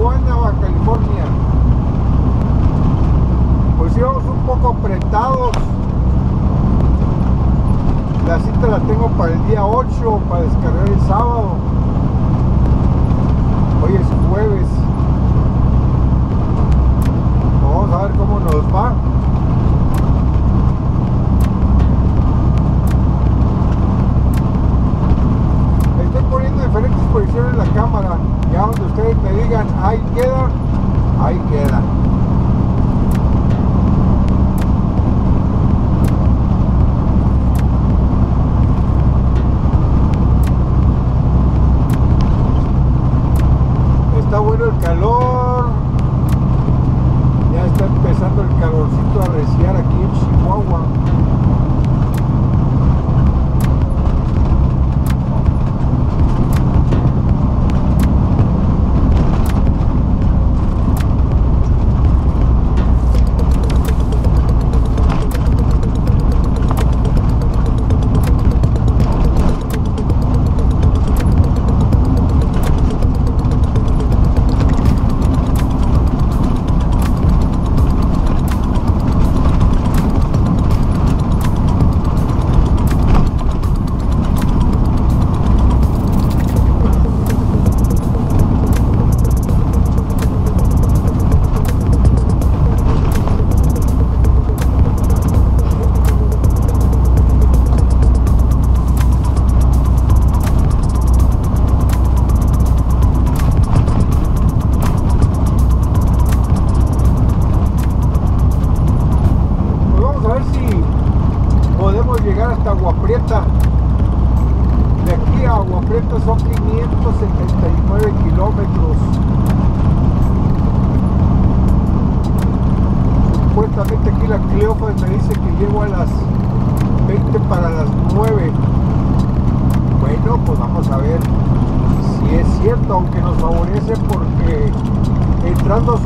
Guanaba, California. Pues íbamos un poco apretados. La cita la tengo para el día 8, para descargar el sábado. Hoy es jueves. Vamos a ver cómo nos va.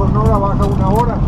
Sonora baja una hora.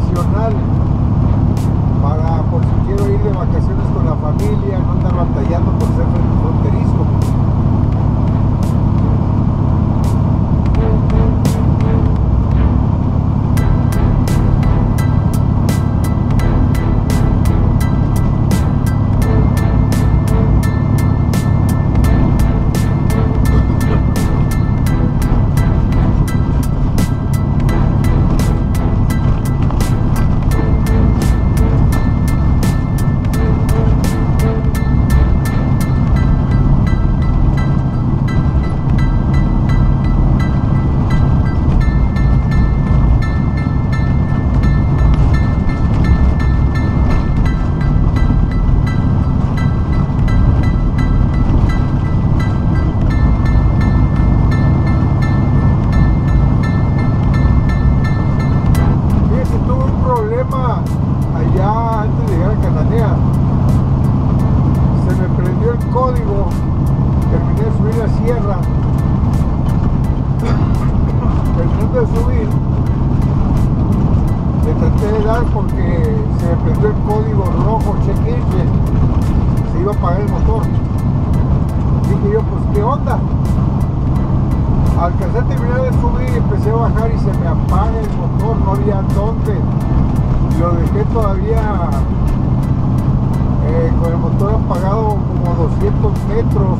nacional. porque se perdió el código rojo check. Se iba a apagar el motor. Dije yo, pues qué onda. Alcancé a terminar de subir y empecé a bajar y se me apaga el motor, no había dónde. Lo dejé todavía eh, con el motor apagado como 200 metros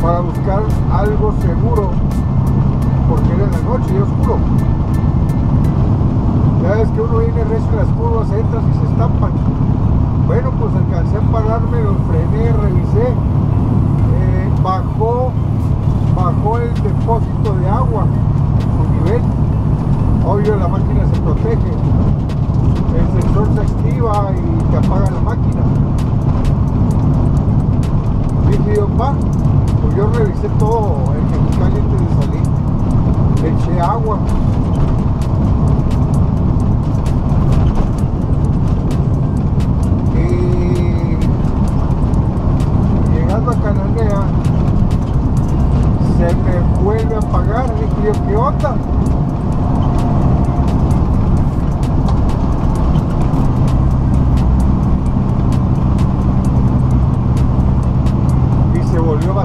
para buscar algo seguro porque era en la noche y oscuro Ves que uno viene recio las curvas, entras y se estampan. Bueno, pues alcancé a pararme, lo frené, revisé. Eh, bajó, bajó el depósito de agua, su nivel. Obvio la máquina se protege. El sensor se activa y te apaga la máquina. Dije yo, va, pues yo revisé todo el Mexicali antes de salir. Eché agua.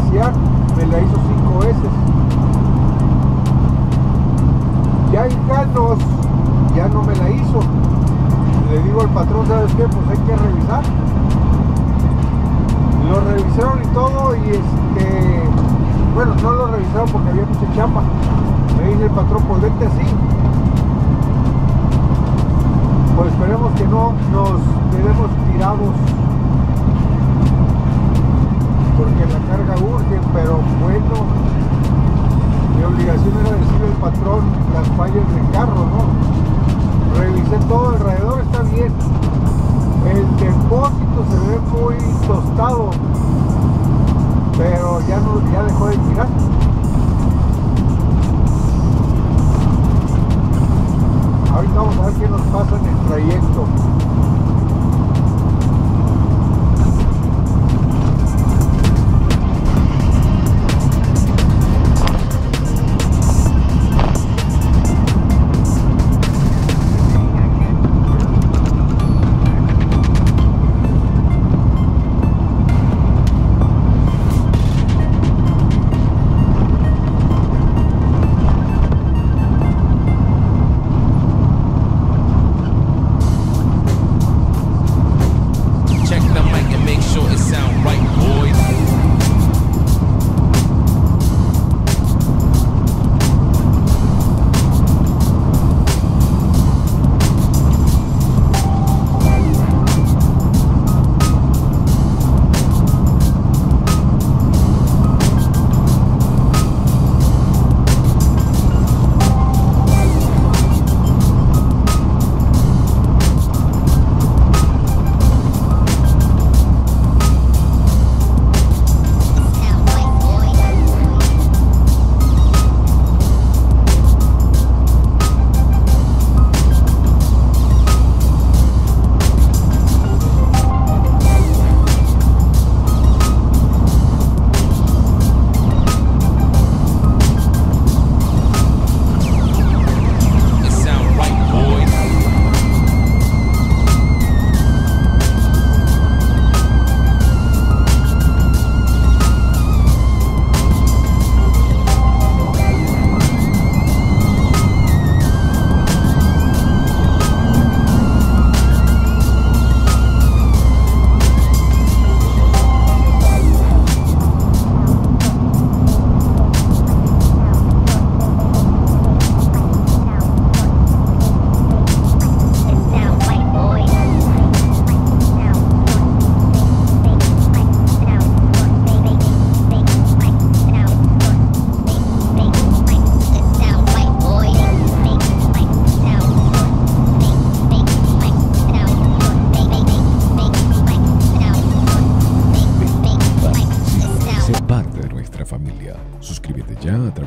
Me la hizo cinco veces. Ya en Canos ya no me la hizo. Le digo al patrón, ¿sabes qué? Pues hay que revisar. Lo revisaron y todo y este, bueno, no lo revisaron porque había mucha chamba. Me dice el patrón, pues vente así. Pues esperemos que no nos quedemos tirados porque la carga urge, pero bueno, mi obligación era decirle al patrón las fallas del carro, ¿no? Revisé todo alrededor, está bien. El depósito se ve muy tostado, pero ya no, ya dejó de tirar. Ahorita vamos a ver qué nos pasa en el trayecto.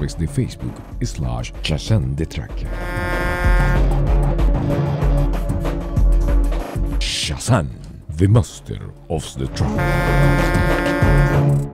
Través de Facebook slash Shazam de Tracker. Shazam, the master of the track.